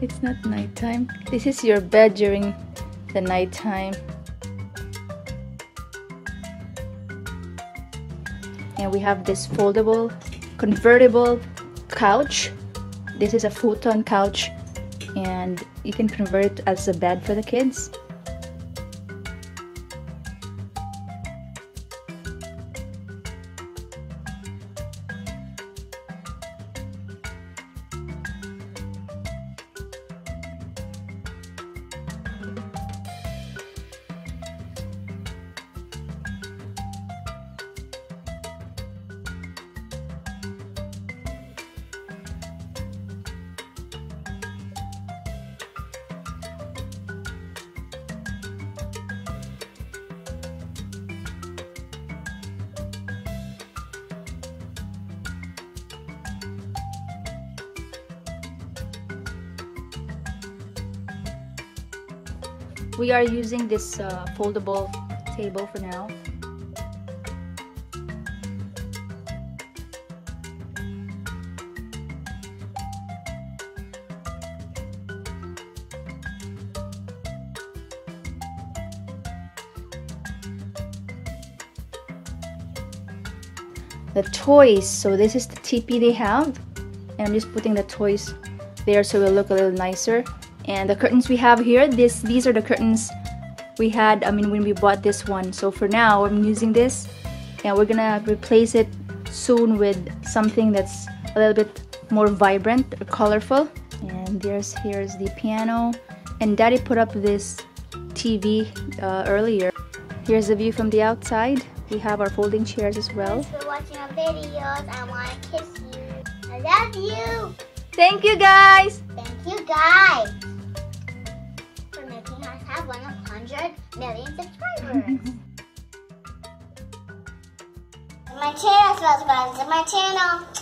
It's not nighttime. This is your bed during the nighttime. And we have this foldable, convertible couch. This is a futon couch and you can convert it as a bed for the kids. We are using this uh, foldable table for now. The toys, so this is the teepee they have. And I'm just putting the toys there so it will look a little nicer and the curtains we have here this these are the curtains we had I mean when we bought this one. So for now I'm using this. And we're gonna replace it soon with something that's a little bit more vibrant or colorful. And there's here's the piano. And daddy put up this TV uh, earlier. Here's the view from the outside. We have our folding chairs as well. Thanks for watching our videos. I want to kiss you. I love you. Thank you guys. Thank you guys million subscribers. my channel, subscribe to my channel.